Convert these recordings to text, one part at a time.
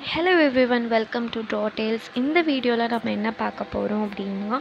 Hello everyone welcome to ட்ரா டேல்ஸ் இந்த வீடியோவில் நம்ம என்ன பார்க்க போகிறோம் அப்படின்னா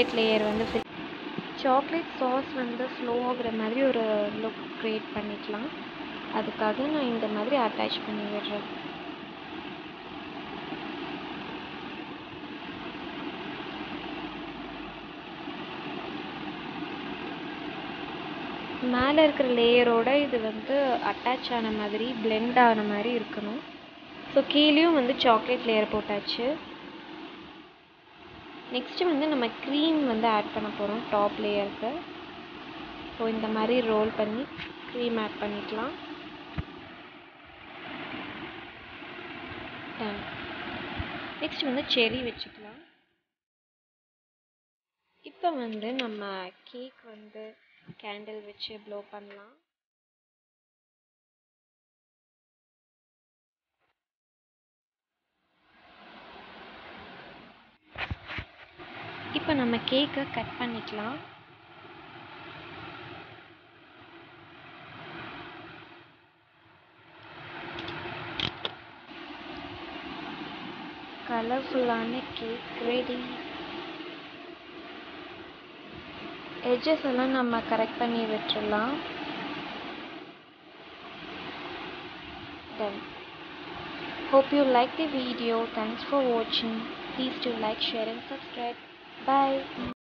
சாக்லேட் லேயர் வந்து சாக்லேட் சாஸ் வந்து ஃப்ளோ ஆகுற மாதிரி ஒரு லுக் க்ரியேட் பண்ணிக்கலாம். அதுக்காக நான் இந்த மாதிரி அட்டாச் பண்ணி விடுறேன். மேலே இருக்கிற லேயரோட இது வந்து அட்டாச் ஆன மாதிரி பிளெண்ட் ஆன மாதிரி இருக்கணும். ஸோ கீழேயும் வந்து சாக்லேட் லேயர் போட்டாச்சு. நெக்ஸ்ட்டு வந்து நம்ம க்ரீம் வந்து ஆட் பண்ண போகிறோம் டாப் லேயருக்கு ஸோ இந்த மாதிரி ரோல் பண்ணி க்ரீம் ஆட் பண்ணிக்கலாம். டன் நெக்ஸ்ட் வந்து செரி வச்சுக்கலாம். இப்போ வந்து நம்ம கேக் வந்து கேண்டில் வச்சு ப்ளோ பண்ணலாம். இப்போ நம்ம கேக்கை கட் பண்ணிக்கலாம் கலர்ஃபுல்லான கேக் ரெடி எட்ஜஸ் எல்லாம் நம்ம கரெக்ட் பண்ணி விட்டுறலாம் done hope you like the video thanks for watching please do like share and subscribe bye